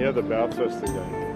can hear the twist again.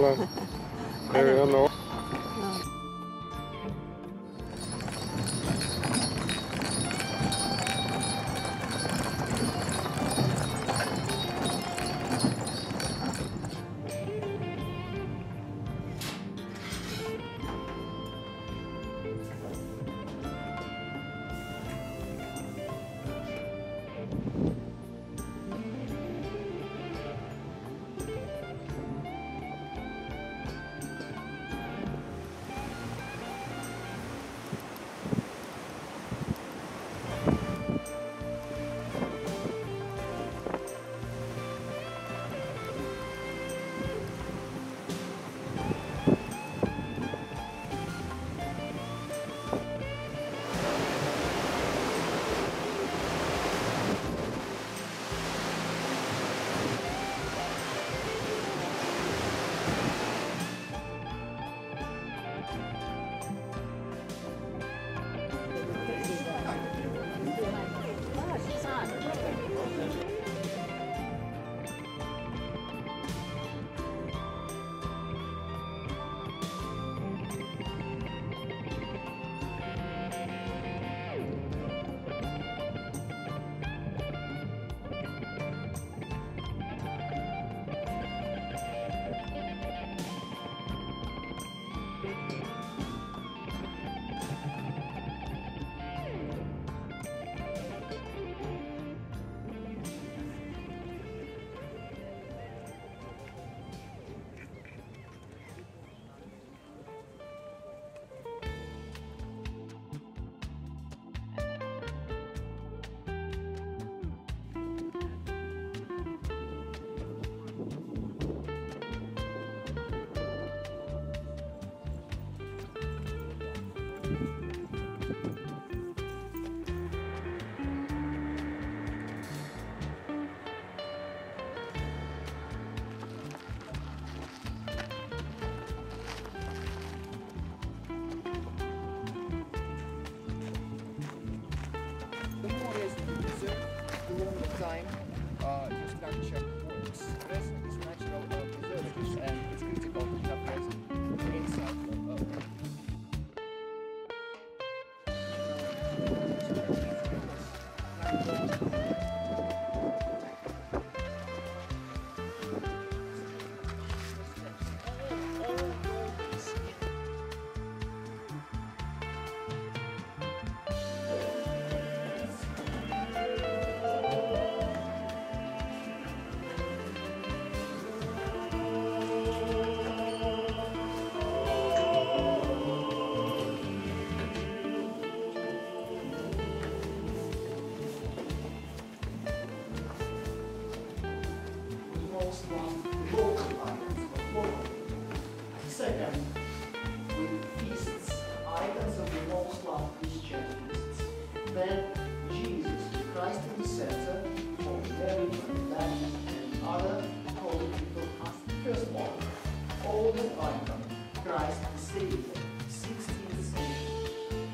Hello. There you go.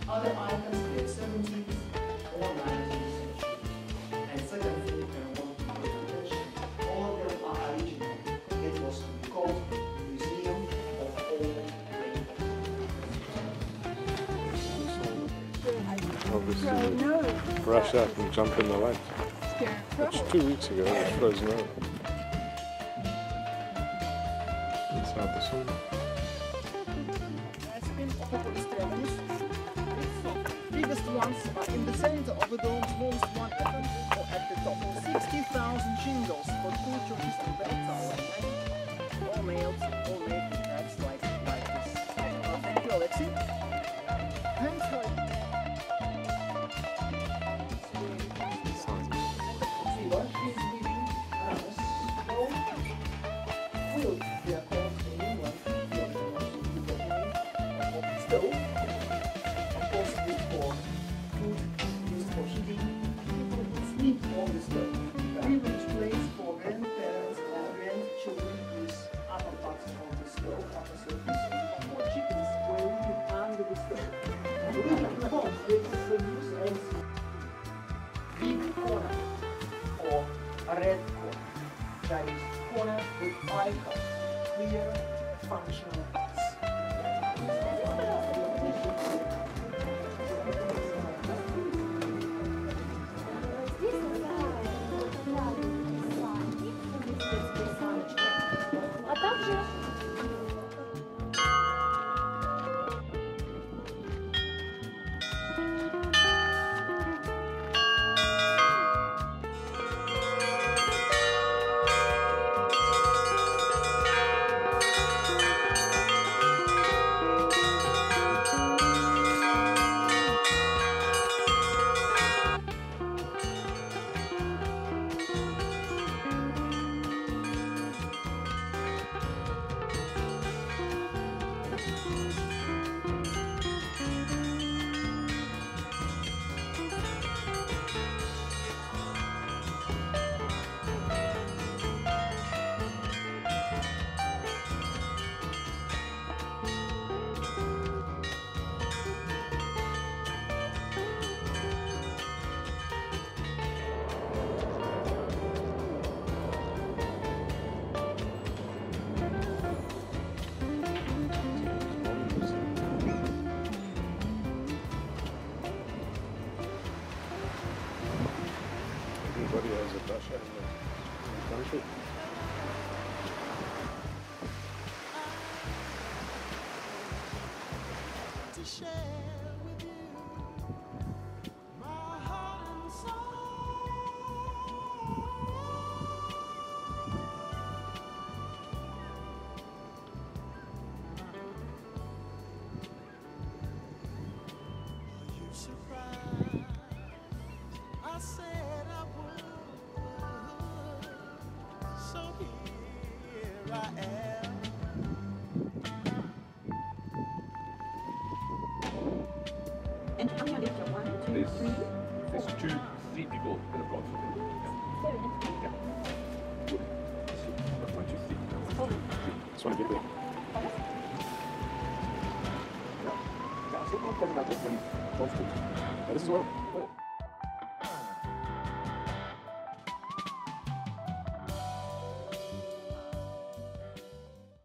other icons of the 17th or 19th century, and all of them are original. It was called Museum of Old England. Obviously, rush up and jump in the lake. It's two weeks ago, it was frozen over. Inside the sauna. Been Opopolis Biggest ones are in the center of the dome, smallest one at the, or at the top. 60,000 shingles for two churches and bell tower. All nailed, all made with like, like this. Thank you, Alexi. Thanks clear, functional And how many are there? One, two, There's, three, there's two, three people that have gone for it. seven. Yeah. Good. That's one, two, three. Oh, Just want to get there. Yeah, so I'm talking about this one. Both two. This is what.